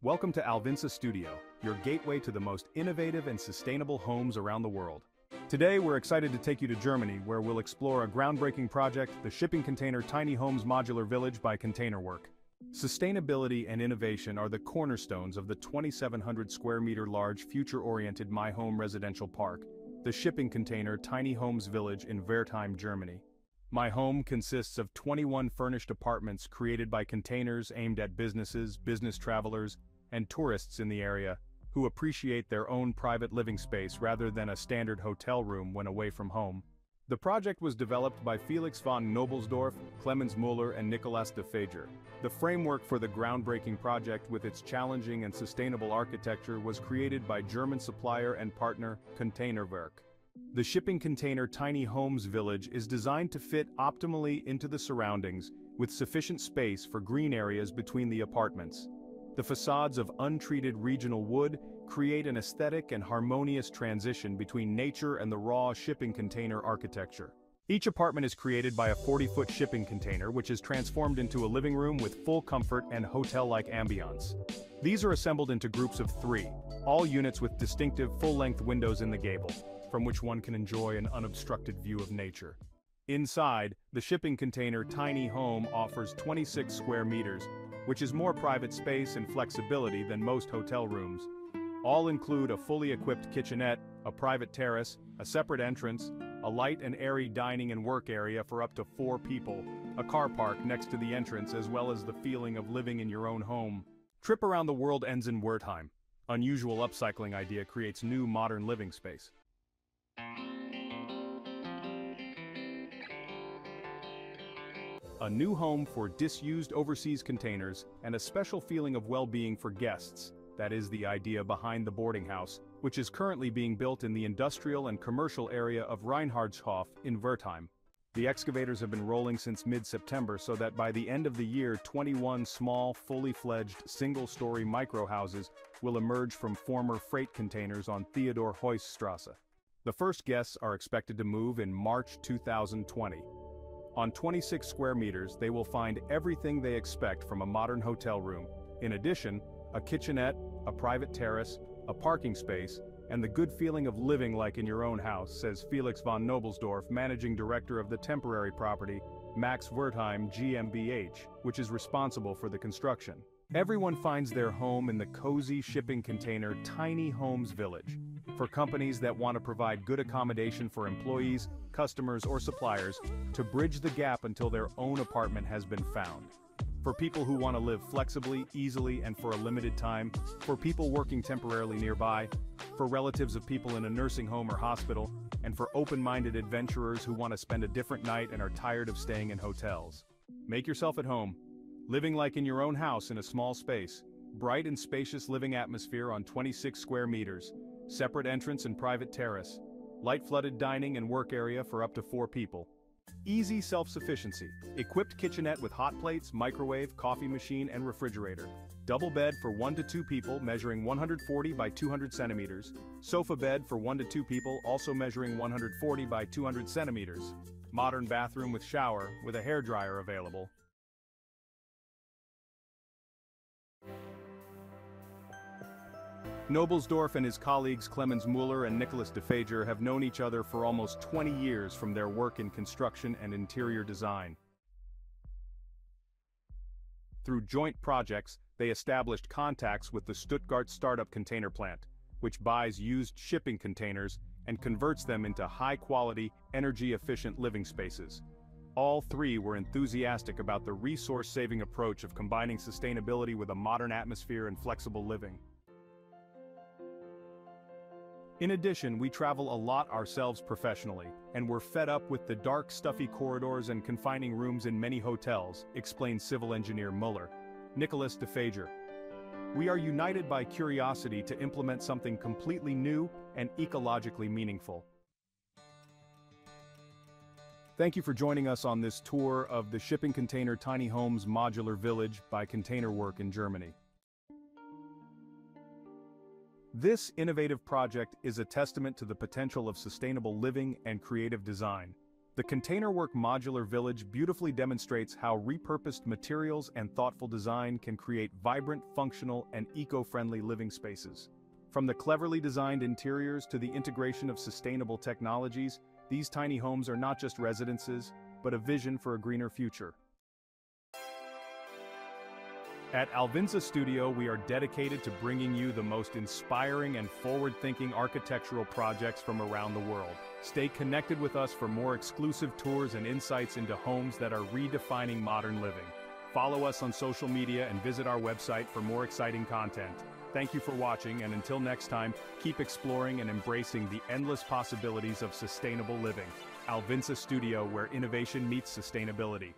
Welcome to Alvinsa Studio, your gateway to the most innovative and sustainable homes around the world. Today we're excited to take you to Germany where we'll explore a groundbreaking project, the shipping container Tiny Homes Modular Village by Containerwerk. Sustainability and innovation are the cornerstones of the 2,700 square meter large future-oriented My Home residential park, the shipping container Tiny Homes Village in Wertheim, Germany. My home consists of 21 furnished apartments created by containers aimed at businesses, business travelers, and tourists in the area, who appreciate their own private living space rather than a standard hotel room when away from home. The project was developed by Felix von Knobelsdorff, Clemens Muller and Nicolas de Fager. The framework for the groundbreaking project with its challenging and sustainable architecture was created by German supplier and partner Containerwerk. The shipping container Tiny Homes Village is designed to fit optimally into the surroundings, with sufficient space for green areas between the apartments. The facades of untreated regional wood create an aesthetic and harmonious transition between nature and the raw shipping container architecture. Each apartment is created by a 40-foot shipping container which is transformed into a living room with full comfort and hotel-like ambiance. These are assembled into groups of three, all units with distinctive full-length windows in the gable, from which one can enjoy an unobstructed view of nature. Inside, the shipping container Tiny Home offers 26 square meters, which is more private space and flexibility than most hotel rooms. All include a fully equipped kitchenette, a private terrace, a separate entrance, a light and airy dining and work area for up to four people, a car park next to the entrance as well as the feeling of living in your own home. Trip around the world ends in Wertheim. Unusual upcycling idea creates new modern living space. A new home for disused overseas containers, and a special feeling of well-being for guests, that is the idea behind the boarding house, which is currently being built in the industrial and commercial area of Reinhardshof in Wertheim. The excavators have been rolling since mid-September so that by the end of the year 21 small, fully fledged, single-story micro-houses will emerge from former freight containers on Theodor Heuss Strasse. The first guests are expected to move in March 2020. On 26 square meters they will find everything they expect from a modern hotel room, in addition, a kitchenette, a private terrace, a parking space, and the good feeling of living like in your own house, says Felix von Knobelsdorff, managing director of the temporary property, Max Wertheim GmbH, which is responsible for the construction. Everyone finds their home in the cozy shipping container Tiny Homes Village. For companies that want to provide good accommodation for employees, customers or suppliers, to bridge the gap until their own apartment has been found. For people who want to live flexibly, easily and for a limited time, for people working temporarily nearby, for relatives of people in a nursing home or hospital, and for open-minded adventurers who want to spend a different night and are tired of staying in hotels. Make yourself at home, Living like in your own house in a small space. Bright and spacious living atmosphere on 26 square meters. Separate entrance and private terrace. Light-flooded dining and work area for up to four people. Easy self-sufficiency. Equipped kitchenette with hot plates, microwave, coffee machine and refrigerator. Double bed for 1 to 2 people measuring 140 by 200 centimeters. Sofa bed for 1 to 2 people also measuring 140 by 200 centimeters. Modern bathroom with shower, with a hair dryer available. Knobelsdorff and his colleagues Clemens Muller and Nicholas DeFager have known each other for almost 20 years from their work in construction and interior design. Through joint projects, they established contacts with the Stuttgart startup container plant, which buys used shipping containers and converts them into high-quality, energy-efficient living spaces. All three were enthusiastic about the resource-saving approach of combining sustainability with a modern atmosphere and flexible living. In addition, we travel a lot ourselves professionally, and we're fed up with the dark stuffy corridors and confining rooms in many hotels, explains civil engineer Muller. Nicholas DeFager. We are united by curiosity to implement something completely new and ecologically meaningful. Thank you for joining us on this tour of the shipping container Tiny Homes Modular Village by Containerwerk in Germany. This innovative project is a testament to the potential of sustainable living and creative design. The Containerwerk Modular Village beautifully demonstrates how repurposed materials and thoughtful design can create vibrant, functional, and eco-friendly living spaces. From the cleverly designed interiors to the integration of sustainable technologies, these tiny homes are not just residences, but a vision for a greener future. At Alvinsa Studio, we are dedicated to bringing you the most inspiring and forward-thinking architectural projects from around the world. Stay connected with us for more exclusive tours and insights into homes that are redefining modern living. Follow us on social media and visit our website for more exciting content. Thank you for watching and until next time, keep exploring and embracing the endless possibilities of sustainable living. Alvinsa Studio where innovation meets sustainability.